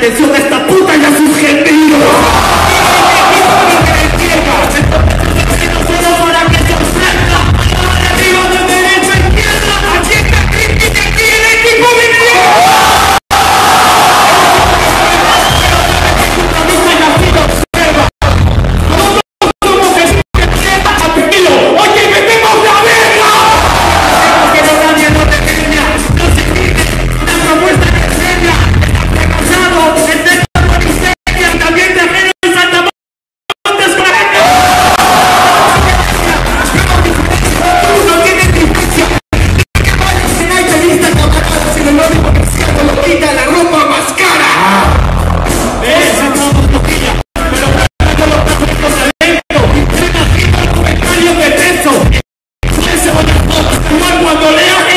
atención a esta puta Uma, uma